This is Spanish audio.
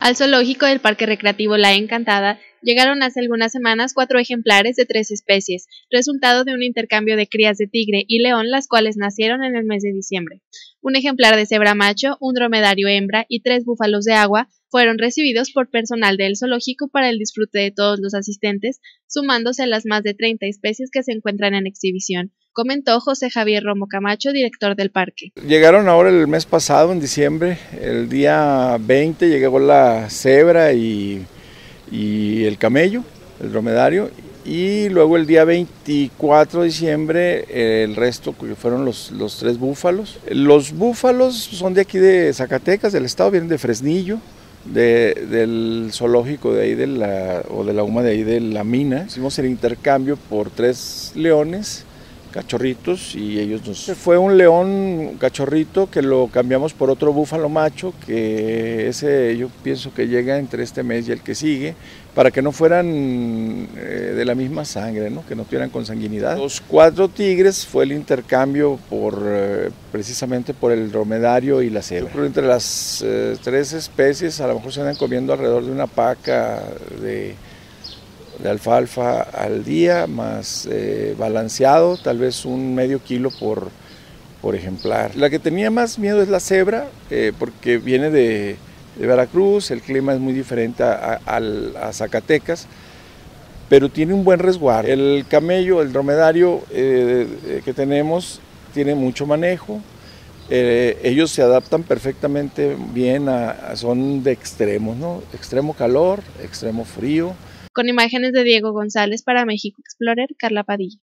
Al zoológico del Parque Recreativo La Encantada llegaron hace algunas semanas cuatro ejemplares de tres especies, resultado de un intercambio de crías de tigre y león, las cuales nacieron en el mes de diciembre. Un ejemplar de cebra macho, un dromedario hembra y tres búfalos de agua fueron recibidos por personal del zoológico para el disfrute de todos los asistentes, sumándose a las más de 30 especies que se encuentran en exhibición, comentó José Javier Romo Camacho, director del parque. Llegaron ahora el mes pasado, en diciembre, el día 20 llegó la cebra y, y el camello, el dromedario, y luego el día 24 de diciembre el resto que fueron los, los tres búfalos. Los búfalos son de aquí de Zacatecas, del estado, vienen de Fresnillo, del zoológico de ahí de la, o de la UMA de ahí de la mina. Hicimos el intercambio por tres leones cachorritos y ellos nos... Fue un león cachorrito que lo cambiamos por otro búfalo macho, que ese yo pienso que llega entre este mes y el que sigue, para que no fueran eh, de la misma sangre, ¿no? que no tuvieran consanguinidad. Los cuatro tigres fue el intercambio por, eh, precisamente por el dromedario y la cebra. Entre las eh, tres especies a lo mejor se andan comiendo alrededor de una paca de de alfalfa al día, más eh, balanceado, tal vez un medio kilo por, por ejemplar. La que tenía más miedo es la cebra, eh, porque viene de, Veracruz, el clima es muy diferente a, Zacatecas, pero tiene un buen resguardo. El camello, el dromedario eh, que tenemos, tiene mucho manejo. ellos se adaptan perfectamente bien, a, son de extremos, ¿no? Extremo calor, extremo frío. Con imágenes de Diego González para México Explorer, Carla Padilla.